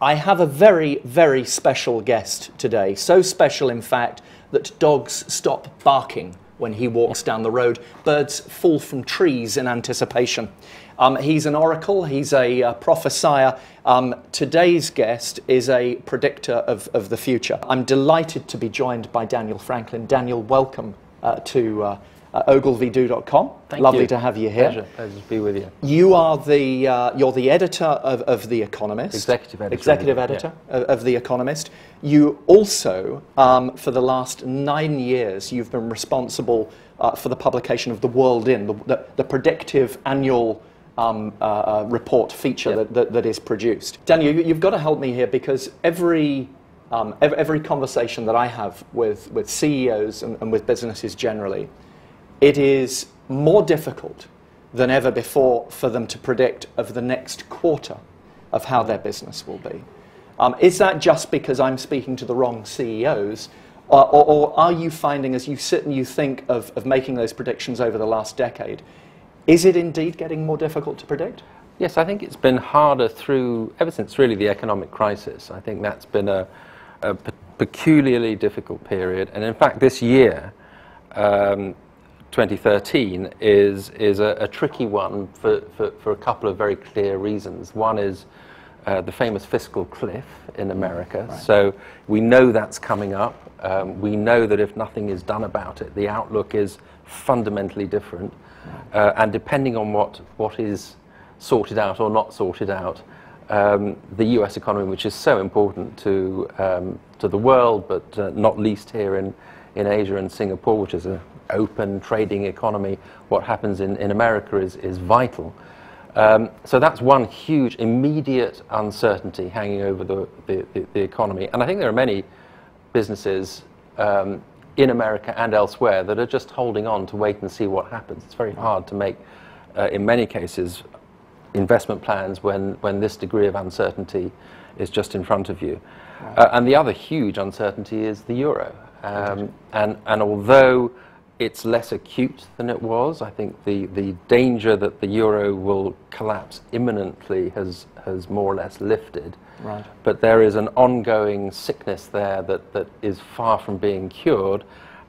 I have a very, very special guest today. So special, in fact, that dogs stop barking when he walks down the road. Birds fall from trees in anticipation. Um, he's an oracle, he's a uh, prophesier. Um, today's guest is a predictor of, of the future. I'm delighted to be joined by Daniel Franklin. Daniel, welcome uh, to uh, uh, ogilvydo.com. Thank Lovely you. to have you here. Pleasure, pleasure to be with you. You are the uh, you're the editor of, of the Economist, Executive editor, executive yeah. editor of, of the Economist. You also, um, for the last nine years, you've been responsible uh, for the publication of the World In, the, the, the predictive annual. Um, uh, uh, report feature Yep. that, that, that is produced. Daniel, you, you've got to help me here because every um, ev- every conversation that I have with, with CEOs and, and with businesses generally, it is more difficult than ever before for them to predict of the next quarter of how their business will be. Um, is that just because I'm speaking to the wrong CEOs? Or, or, or are you finding, as you sit and you think of, of making those predictions over the last decade, is it indeed getting more difficult to predict? Yes, I think it's been harder through, ever since really the economic crisis. I think that's been a, a peculiarly difficult period. And in fact, this year, um, 2013, is, is a, a tricky one for, for, for a couple of very clear reasons. One is uh, the famous fiscal cliff in America. So we know that's coming up. Um, we know that if nothing is done about it, the outlook is fundamentally different. Uh, and depending on what, what is sorted out or not sorted out, um, the US economy, which is so important to, um, to the world, but uh, not least here in, in Asia and Singapore, which is an open trading economy, what happens in, in America is, is vital. Um, so that's one huge immediate uncertainty hanging over the, the, the, the economy. And I think there are many businesses um, in America and elsewhere that are just holding on to wait and see what happens. It's very hard to make, uh, in many cases, investment plans when, when this degree of uncertainty is just in front of you. Uh, and the other huge uncertainty is the euro. Um, and, and although it's less acute than it was, I think the, the danger that the euro will collapse imminently has, has more or less lifted. Right. But there is an ongoing sickness there that, that is far from being cured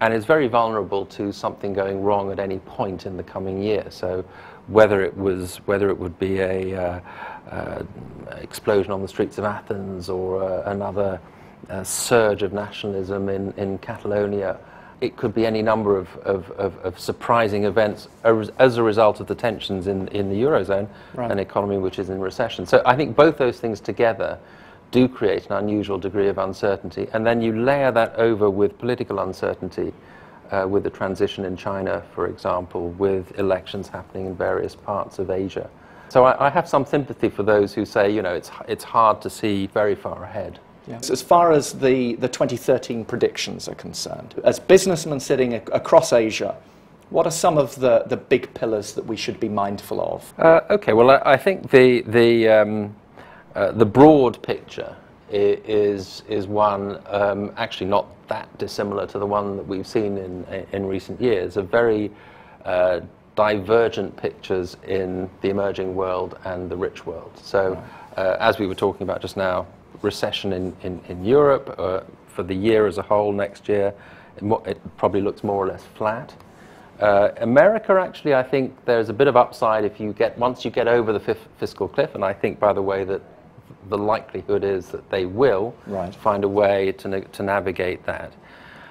and is very vulnerable to something going wrong at any point in the coming year. So whether it was whether it would be a uh, uh, explosion on the streets of Athens or uh, another uh, surge of nationalism in, in Catalonia, it could be any number of, of, of, of surprising events as, a result of the tensions in, in the Eurozone, Right. an economy which is in recession. So I think both those things together do create an unusual degree of uncertainty. And then you layer that over with political uncertainty, uh, with the transition in China, for example, with elections happening in various parts of Asia. So I, I have some sympathy for those who say, you know, it's, it's hard to see very far ahead. Yes. As far as the, the 2013 predictions are concerned, as businessmen sitting ac- across Asia, what are some of the, the big pillars that we should be mindful of? Uh, okay, well, I, I think the the um, uh, the broad picture is is one um, actually not that dissimilar to the one that we've seen in in recent years. Of very uh, divergent pictures in the emerging world and the rich world. So, uh, as we were talking about just now, recession in in, in Europe uh, for the year as a whole next year, it, it probably looks more or less flat. Uh, America, actually, I think there's a bit of upside if you get once you get over the fiscal cliff, and I think, by the way, that the likelihood is that they will Right. find a way to, na- to navigate that.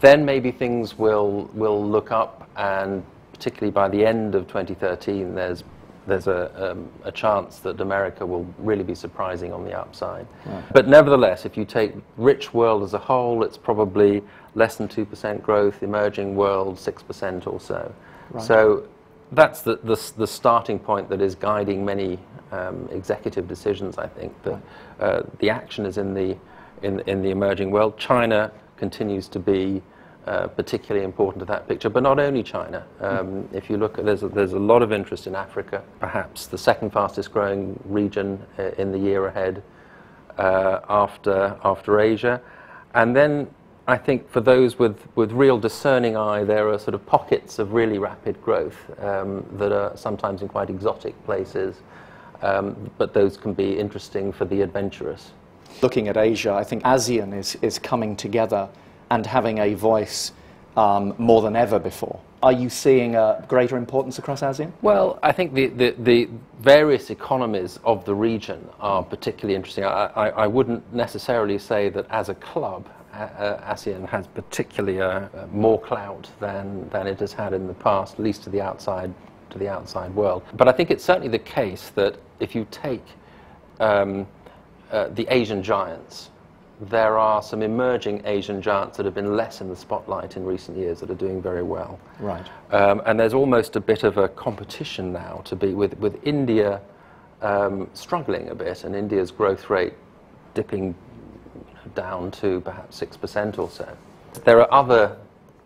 Then maybe things will will look up, and particularly by the end of 2013, there's there's a, um, a chance that America will really be surprising on the upside. But nevertheless, if you take rich world as a whole, it's probably less than 2% growth, emerging world 6% or so. So that's the, the, the starting point that is guiding many um, executive decisions, I think. That, uh, the action is in the, in, in the emerging world. China continues to be uh, particularly important to that picture, but not only China. Um, if you look at, there's a, there's a lot of interest in Africa, perhaps the second fastest growing region uh, in the year ahead uh, after, after Asia. And then I think for those with, with real discerning eye, there are sort of pockets of really rapid growth um, that are sometimes in quite exotic places, um, but those can be interesting for the adventurous. Looking at Asia, I think ASEAN is, is coming together and having a voice um, more than ever before. Are you seeing a greater importance across ASEAN? Well, I think the, the, the various economies of the region are particularly interesting. I, I, I wouldn't necessarily say that as a club, uh, ASEAN has particularly uh, more clout than, than it has had in the past, at least to the outside to the outside world. But I think it's certainly the case that if you take um, uh, the Asian giants, there are some emerging Asian giants that have been less in the spotlight in recent years that are doing very well. Right. Um, and there's almost a bit of a competition now to be with, with India um, struggling a bit and India's growth rate dipping down to perhaps 6% or so. There are other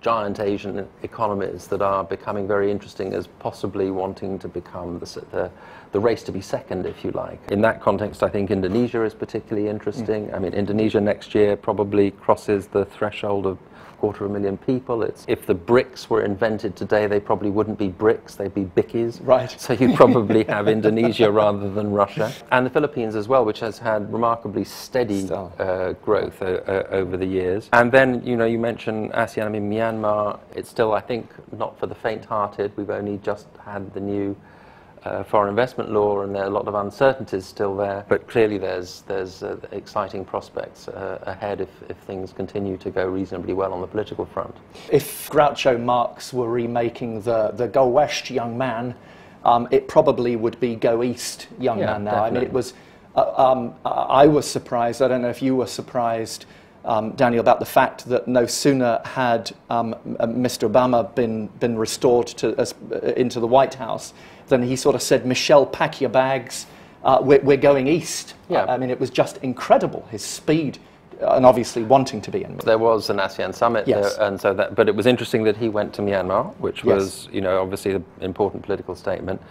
giant Asian economies that are becoming very interesting as possibly wanting to become the, the, the, race to be second, if you like. In that context, I think Indonesia is particularly interesting. Mm. I mean, Indonesia next year probably crosses the threshold of quarter of a million people. It's, if the BRICs were invented today, they probably wouldn't be BRICs, they'd be bickies. Right. So you'd probably have Indonesia rather than Russia. And the Philippines as well, which has had remarkably steady uh, growth uh, uh, over the years. And then, you know, you mentioned ASEAN, I mean, Myanmar, it's still, I think, not for the faint-hearted. We've only just had the new uh, foreign investment law, and there are a lot of uncertainties still there. But clearly, there's there's uh, exciting prospects uh, ahead if, if things continue to go reasonably well on the political front. If Groucho Marx were remaking the the Go West young man, um, it probably would be Go East young yeah, man now. Definitely. I mean, it was. Uh, um, I was surprised. I don't know if you were surprised. Um, Daniel, about the fact that no sooner had um, Mr. Obama been, been restored to, uh, into the White House than he sort of said, Michelle, pack your bags. Uh, we're, we're, going east. Yeah. I mean, it was just incredible, his speed, uh, and obviously wanting to be in. There was an ASEAN summit, yes. There, and so that, but it was interesting that he went to Myanmar, which was, yes. you know, obviously an important political statement.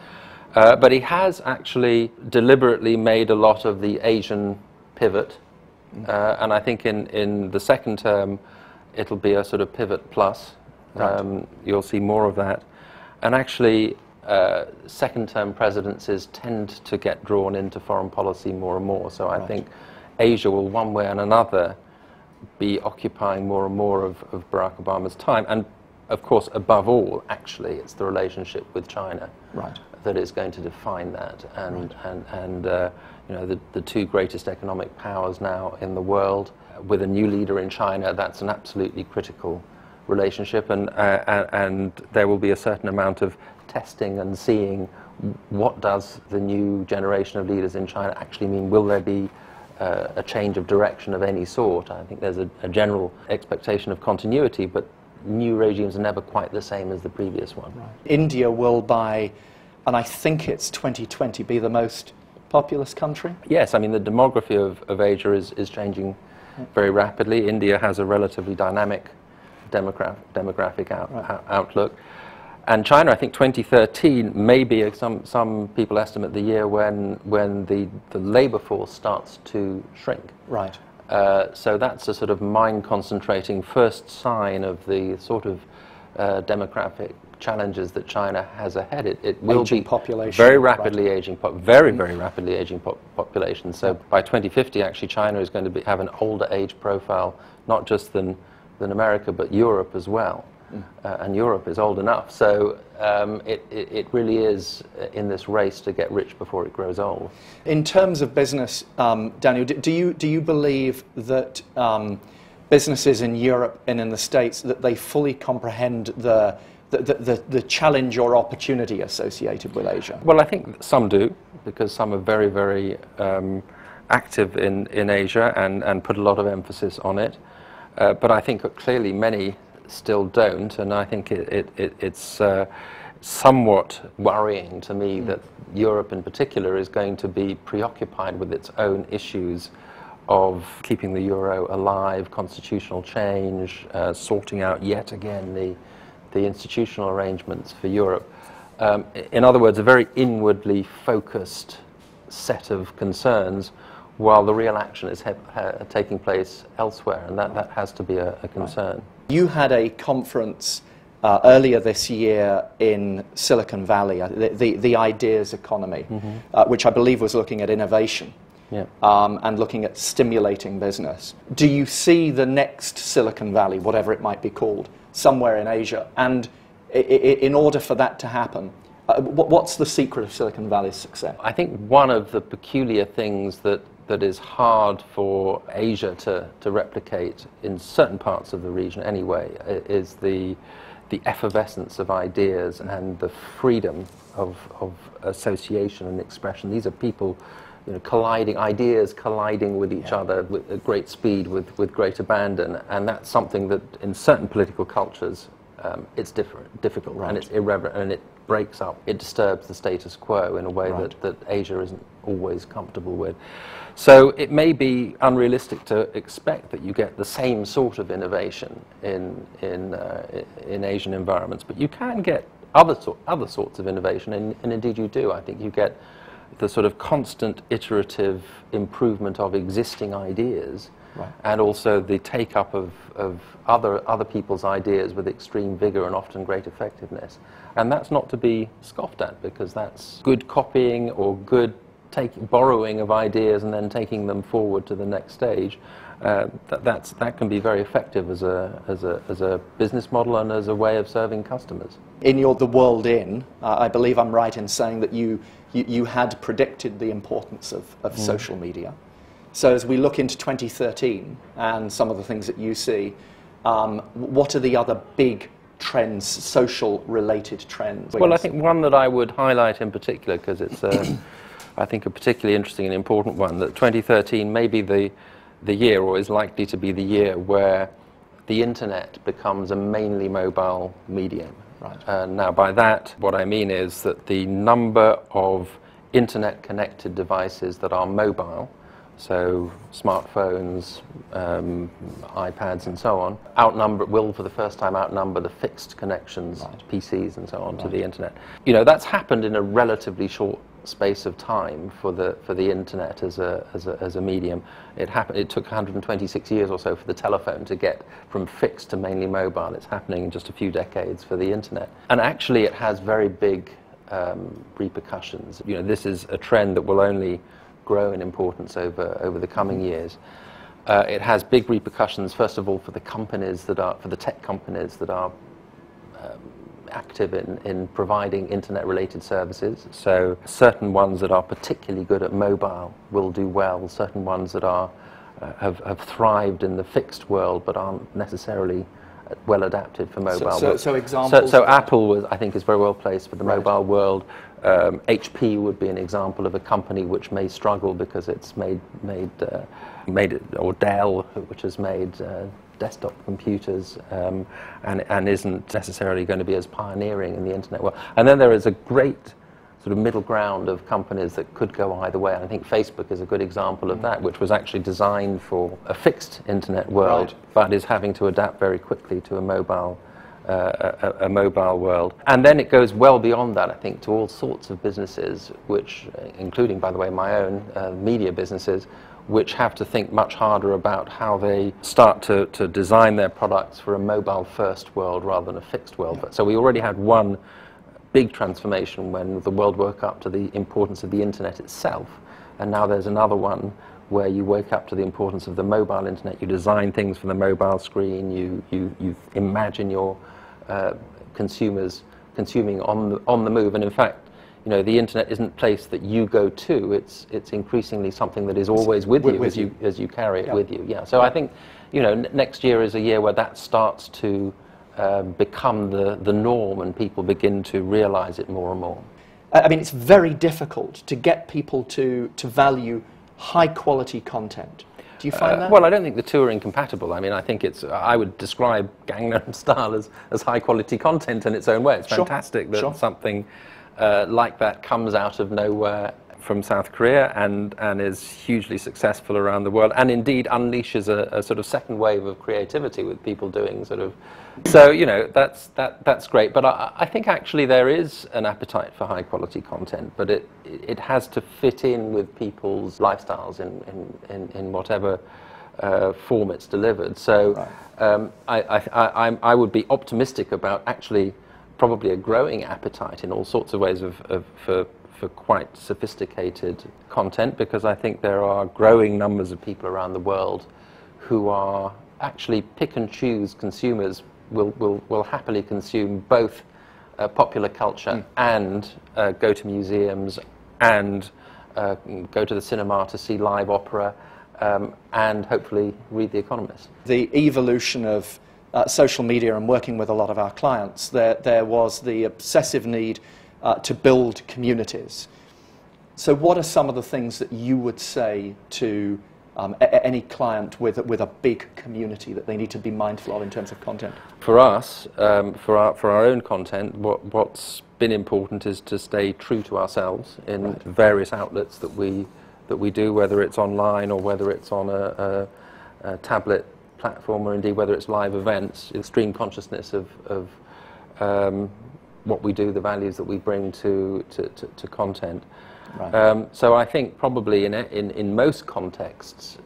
Uh, but he has actually deliberately made a lot of the Asian pivot. Uh, and I think in, in the second term, it'll be a sort of pivot plus. Right. Um, you'll see more of that. And actually, uh, second term presidencies tend to get drawn into foreign policy more and more. So I right. think Asia will, one way and another, be occupying more and more of, of, Barack Obama's time. And of course, above all, actually, it's the relationship with China right. that is going to define that. And, right. and, and uh, you know, the, the two greatest economic powers now in the world, with a new leader in China, that's an absolutely critical relationship. And, uh, and there will be a certain amount of testing and seeing what does the new generation of leaders in China actually mean? Will there be uh, a change of direction of any sort? I think there's a, a, general expectation of continuity, but new regimes are never quite the same as the previous one. Right. India will, by, and I think it's 2020, be the most populous country? Yes, I mean, the demography of, of Asia is, is changing very rapidly. India has a relatively dynamic demogra demographic out, right. outlook. And China, I think 2013 may be, some, some people estimate the year when, when the, the labor force starts to shrink. Right. Uh, so that's a sort of mind concentrating first sign of the sort of uh, demographic challenges that China has ahead. It, it will aging be population, very rapidly right. aging, po very very rapidly aging po population. So by 2050, actually, China is going to be, have an older age profile, not just than than America, but Europe as well uh, and Europe is old enough. So um, it, it, it, really is in this race to get rich before it grows old. In terms of business, um, Daniel, do you, do you believe that um, businesses in Europe and in the States, that they fully comprehend the, the, the, the challenge or opportunity associated with Asia? Well, I think some do, because some are very, very um, active in, in Asia and, and put a lot of emphasis on it. Uh, but I think clearly many still don't, and I think it, it, it, it's uh, somewhat worrying to me mm. that Europe in particular is going to be preoccupied with its own issues of keeping the euro alive, constitutional change, uh, sorting out yet again the, the institutional arrangements for Europe. Um, in other words, a very inwardly focused set of concerns while the real action is taking place elsewhere, and that, that has to be a, a concern. You had a conference uh, earlier this year in Silicon Valley, uh, the, the, the ideas economy, mm -hmm. uh, which I believe was looking at innovation. Yeah. um, and looking at stimulating business. Do you see the next Silicon Valley, whatever it might be called, somewhere in Asia? And i- i- in order for that to happen, uh, what's the secret of Silicon Valley's success? I think one of the peculiar things that, that is hard for Asia to, to replicate in certain parts of the region anyway is the, the effervescence of ideas and the freedom of, of association and expression. These are people you know, colliding, ideas colliding with each other with, at great speed, with, with great abandon, and that's something that in certain political cultures um, it's different, difficult, and it's irreverent, and it breaks up, it disturbs the status quo in a way Right. that, that Asia isn't always comfortable with. So it may be unrealistic to expect that you get the same sort of innovation in, in, uh, in Asian environments, but you can get other, sort, other sorts of innovation, and, and indeed you do. I think you get the sort of constant iterative improvement of existing ideas Right. and also the take up of, of other, other people's ideas with extreme vigor and often great effectiveness. And that's not to be scoffed at because that's good copying or good take, borrowing of ideas and then taking them forward to the next stage. Uh, that, that's, that can be very effective as a, as, a, as a business model and as a way of serving customers. In your The World In, uh, I believe I'm right in saying that you, you, you had predicted the importance of, of social media. So as we look into 2013 and some of the things that you see, um, what are the other big trends, social related trends? Well, I think one that I would highlight in particular, because it's, uh, I think, a particularly interesting and important one, that 2013 may be the, the year, or is likely to be the year, where the internet becomes a mainly mobile medium. Right. Uh, now, by that, what I mean is that the number of internet connected devices that are mobile, so smartphones, um, iPads, and so on, outnumber will for the first time outnumber the fixed connections, PCs, and so on to the internet. You know that's happened in a relatively short space of time for the for the internet as a as a, as a medium. It happened. It took 126 years or so for the telephone to get from fixed to mainly mobile. It's happening in just a few decades for the internet, and actually it has very big um, repercussions. You know, this is a trend that will only grow in importance over over the coming years. Uh, it has big repercussions, first of all, for the companies that are for the tech companies that are active in, in providing internet related services. So certain ones that are particularly good at mobile will do well, certain ones that are uh, have, have thrived in the fixed world but aren't necessarily uh, well adapted for mobile. so- so so, examples so that? Apple was, I think, is very well placed for the Right. mobile world. Um, HP would be an example of a company which may struggle because it's made made uh, made it, or Dell, which has made uh, desktop computers um, and and isn't necessarily going to be as pioneering in the internet world. And then there is a great sort of middle ground of companies that could go either way. And I think Facebook is a good example of that, which was actually designed for a fixed internet world, Right. but is having to adapt very quickly to a mobile uh, a, a mobile world. And then it goes well beyond that, I think, to all sorts of businesses, which, uh, including, by the way, my own uh, media businesses, which have to think much harder about how they start to, to design their products for a mobile first world rather than a fixed world. But, so we already had one big transformation when the world woke up to the importance of the internet itself. And now there's another one where you wake up to the importance of the mobile internet. You design things for the mobile screen. You, you, you imagine your uh, consumers consuming on the, on the move. And in fact, you know, the internet isn't a place that you go to. It's, it's increasingly something that is always with with- you, with as, you. as you carry it Yeah. with you. Yeah. So I think, you know, n- next year is a year where that starts to uh, become the, the norm and people begin to realize it more and more. I I mean, it's very difficult to get people to, to value high quality content. Do you find Uh, that? well, I don't think the two are incompatible. I mean, I think it's, I would describe Gangnam Style as, as high quality content in its own way. It's Sure, fantastic that sure. something uh, like that comes out of nowhere from South Korea and, and is hugely successful around the world and indeed unleashes a, a sort of second wave of creativity with people doing sort of. So, you know, that's, that, that's great. But I, I think actually there is an appetite for high quality content, but it, it has to fit in with people's lifestyles in, in, in, in whatever uh, form it's delivered. So um, I, I, I, I would be optimistic about actually probably a growing appetite in all sorts of ways of, of, for, for quite sophisticated content because I think there are growing numbers of people around the world who are actually pick and choose consumers will, will, will happily consume both uh, popular culture mm. and uh, go to museums and uh, go to the cinema to see live opera um, and hopefully read The Economist. The evolution of uh, social media and working with a lot of our clients, there, there was the obsessive need uh, to build communities. So, what are some of the things that you would say to um, any client with, with a big community that they need to be mindful of in terms of content? For us, um, for, our, for our own content, what, what's been important is to stay true to ourselves in right. various outlets that we, that we do, whether it's online or whether it's on a, a, a tablet platform or indeed whether it's live events, the stream consciousness of, of um, what we do, the values that we bring to, to, to, to content. Right. Um, so I think probably in, in, in most contexts,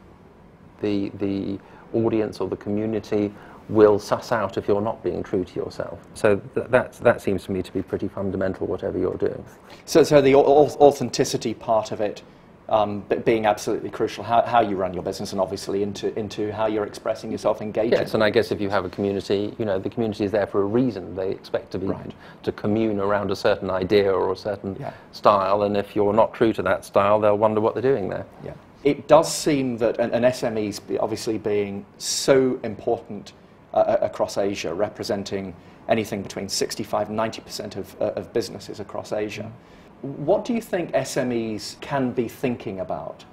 the, the audience or the community will suss out if you're not being true to yourself. So th- that's, that seems to me to be pretty fundamental, whatever you're doing. So, so the authenticity part of it um, being absolutely crucial, how, how you run your business and obviously into, into how you're expressing yourself, engaging. Yes, and I guess if you have a community, you know, the community is there for a reason. They expect to be right. to commune around a certain idea or a certain yeah. style, and if you're not true to that style, they'll wonder what they're doing there. Yeah. It does seem that an, an SMEs obviously being so important uh, across Asia, representing anything between 65 and 90% of, uh, of businesses across Asia. Mm what do you think SMEs can be thinking about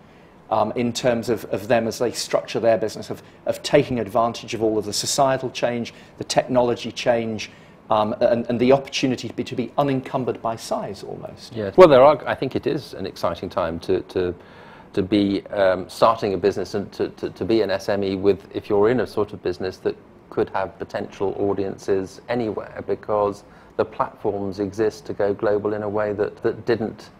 um, in terms of, of them as they structure their business, of, of taking advantage of all of the societal change, the technology change, um, and, and, the opportunity to be, to be unencumbered by size almost? Yes. Well, there are, I think it is an exciting time to, to, to be um, starting a business and to, to, to be an SME with, if you're in a sort of business that could have potential audiences anywhere because the platforms exist to go global in a way that, that didn't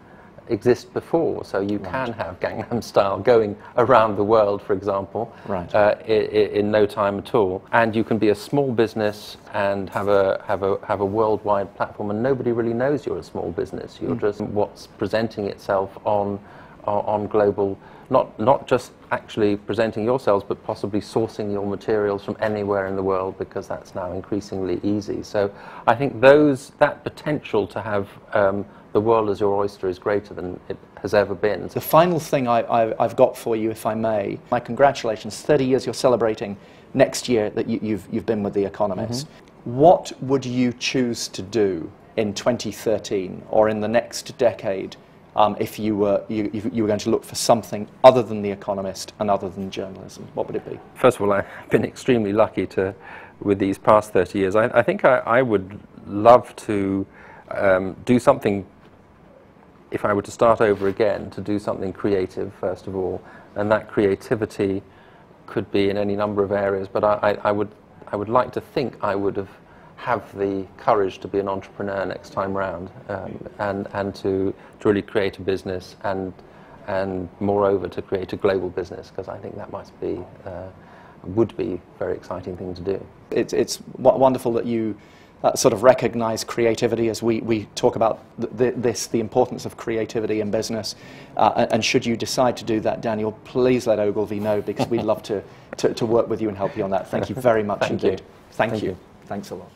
exist before. So you right. can have Gangnam Style going around the world, for example, right. uh, in, in, no time at all. And you can be a small business and have a have a have a worldwide platform, and nobody really knows you're a small business. You're mm. just what's presenting itself on on global not, not just actually presenting yourselves, but possibly sourcing your materials from anywhere in the world because that's now increasingly easy. So I think those, that potential to have um, the world as your oyster is greater than it has ever been. The final thing I, have got for you, if I may, my congratulations. 30 years you're celebrating next year that you, have you've, you've been with The Economist. Mm-hmm. What would you choose to do in 2013 or in the next decade um, if you were, you, you were going to look for something other than The Economist and other than journalism? What would it be? First of all, I've been extremely lucky to, with these past 30 years. I, I think I, I, would love to um, do something, if I were to start over again, to do something creative, first of all, and that creativity could be in any number of areas, but I, I, I would, I would like to think I would have have the courage to be an entrepreneur next time round um, and, and to, to really create a business and, and moreover to create a global business because I think that must be, uh, would be a very exciting thing to do. It's, it's wonderful that you uh, sort of recognize creativity as we, we talk about th- th- this, the importance of creativity in business. Uh, and, should you decide to do that, Daniel, please let Ogilvy know because we'd love to, to, to, work with you and help you on that. Thank you very much Thank indeed. You. Thank, Thank you. you. Thanks a lot.